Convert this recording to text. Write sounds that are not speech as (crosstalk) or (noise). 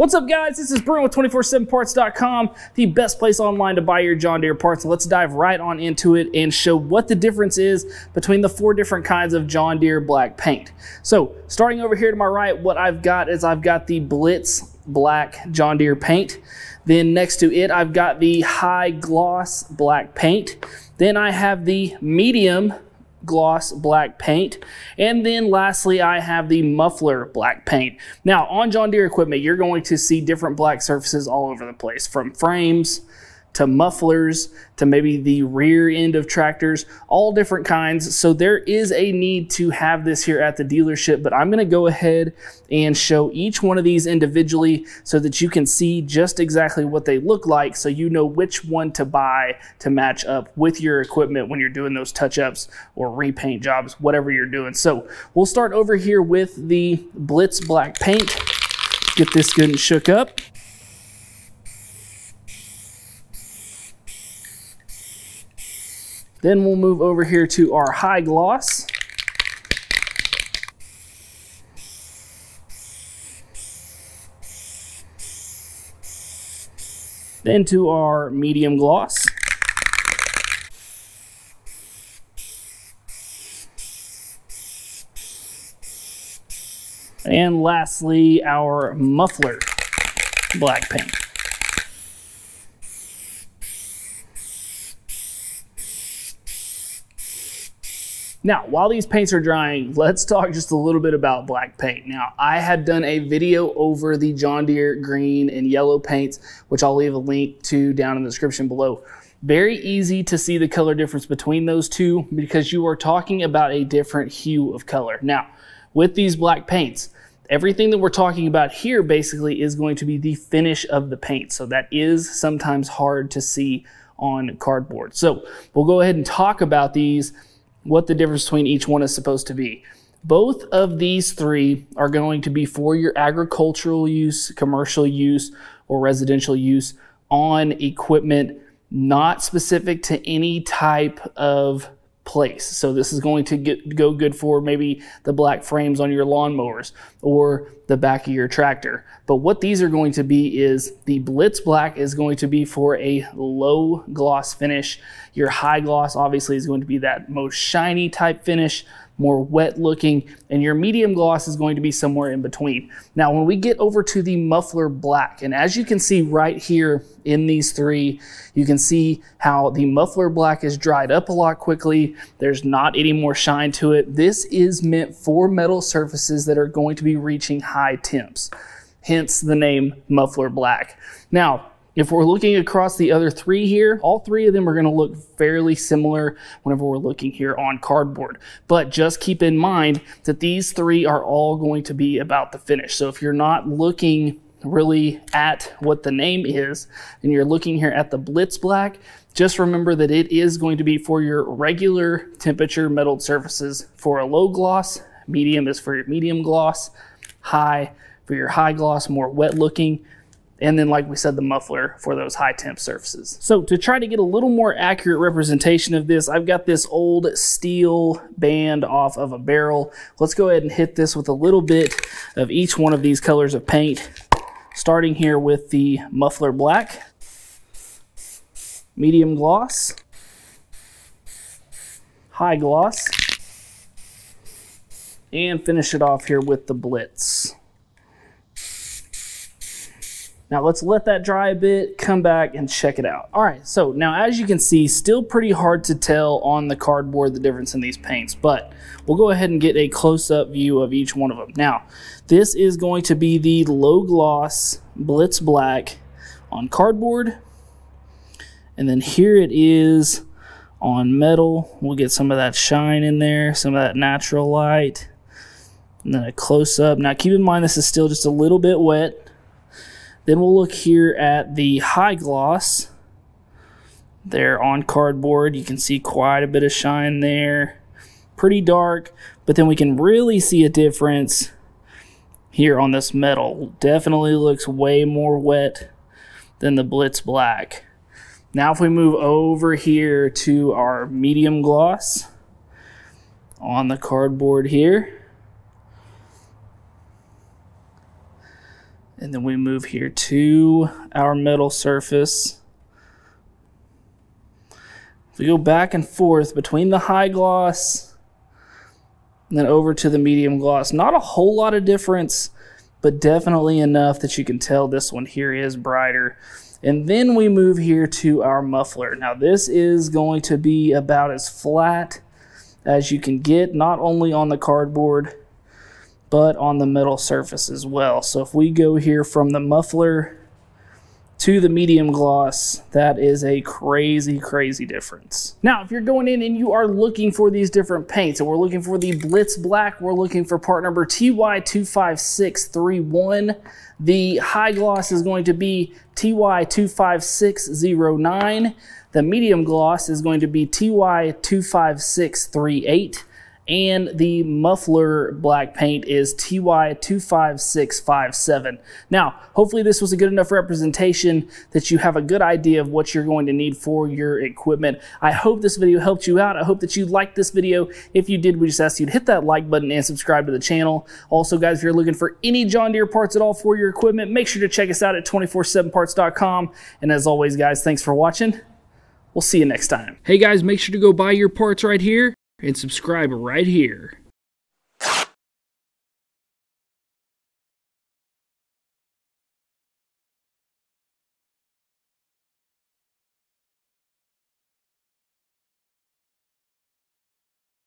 What's up guys, this is Bruno with 247parts.com, the best place online to buy your John Deere parts. Let's dive right on into it and show what the difference is between the four different kinds of John Deere black paint. So starting over here to my right, what I've got is I've got the Blitz black John Deere paint. Then next to it, I've got the high gloss black paint. Then I have the medium gloss black paint. And then lastly, I have the muffler black paint. Now on John Deere equipment, you're going to see different black surfaces all over the place from frames, to mufflers to maybe the rear end of tractors, all different kinds. So there is a need to have this here at the dealership, but I'm gonna go ahead and show each one of these individually so that you can see just exactly what they look like so you know which one to buy to match up with your equipment when you're doing those touch-ups or repaint jobs, whatever you're doing. So we'll start over here with the Blitz Black Paint. Get this good and shook up. Then we'll move over here to our high gloss. Then to our medium gloss. And lastly, our muffler black paint. Now, while these paints are drying, (laughs) let's talk just a little bit about black paint. Now, I had done a video over the John Deere green and yellow paints, which I'll leave a link to down in the description below. Very easy to see the color difference between those two because you are talking about a different hue of color. Now, with these black paints, everything that we're talking about here basically is going to be the finish of the paint. So that is sometimes hard to see on cardboard. So we'll go ahead and talk about these what the difference between each one is supposed to be. Both of these three are going to be for your agricultural use, commercial use, or residential use on equipment not specific to any type of place. So this is going to get, go good for maybe the black frames on your lawnmowers or the back of your tractor. But what these are going to be is the Blitz Black is going to be for a low gloss finish. Your high gloss obviously is going to be that most shiny type finish more wet looking, and your medium gloss is going to be somewhere in between. Now, when we get over to the muffler black, and as you can see right here in these three, you can see how the muffler black is dried up a lot quickly. There's not any more shine to it. This is meant for metal surfaces that are going to be reaching high temps, hence the name muffler black. Now, if we're looking across the other three here, all three of them are going to look fairly similar whenever we're looking here on cardboard. But just keep in mind that these three are all going to be about the finish. So if you're not looking really at what the name is and you're looking here at the Blitz Black, just remember that it is going to be for your regular temperature metalled surfaces for a low gloss, medium is for your medium gloss, high for your high gloss, more wet looking, and then like we said the muffler for those high temp surfaces. So to try to get a little more accurate representation of this I've got this old steel band off of a barrel. Let's go ahead and hit this with a little bit of each one of these colors of paint starting here with the muffler black, medium gloss, high gloss, and finish it off here with the blitz. Now let's let that dry a bit, come back and check it out. All right, so now as you can see, still pretty hard to tell on the cardboard the difference in these paints, but we'll go ahead and get a close-up view of each one of them. Now, this is going to be the low gloss Blitz Black on cardboard. And then here it is on metal. We'll get some of that shine in there, some of that natural light. And then a close up. Now keep in mind this is still just a little bit wet. Then we'll look here at the high gloss. There on cardboard, you can see quite a bit of shine there. Pretty dark, but then we can really see a difference here on this metal. Definitely looks way more wet than the Blitz Black. Now if we move over here to our medium gloss on the cardboard here, And then we move here to our metal surface. We go back and forth between the high gloss and then over to the medium gloss. Not a whole lot of difference, but definitely enough that you can tell this one here is brighter. And then we move here to our muffler. Now this is going to be about as flat as you can get, not only on the cardboard, but on the metal surface as well. So if we go here from the muffler to the medium gloss, that is a crazy, crazy difference. Now, if you're going in and you are looking for these different paints, and we're looking for the Blitz Black, we're looking for part number TY25631. The high gloss is going to be TY25609. The medium gloss is going to be TY25638 and the muffler black paint is TY25657. Now, hopefully this was a good enough representation that you have a good idea of what you're going to need for your equipment. I hope this video helped you out. I hope that you liked this video. If you did, we just ask you to hit that like button and subscribe to the channel. Also, guys, if you're looking for any John Deere parts at all for your equipment, make sure to check us out at 247parts.com. And as always, guys, thanks for watching. We'll see you next time. Hey guys, make sure to go buy your parts right here and subscribe right here.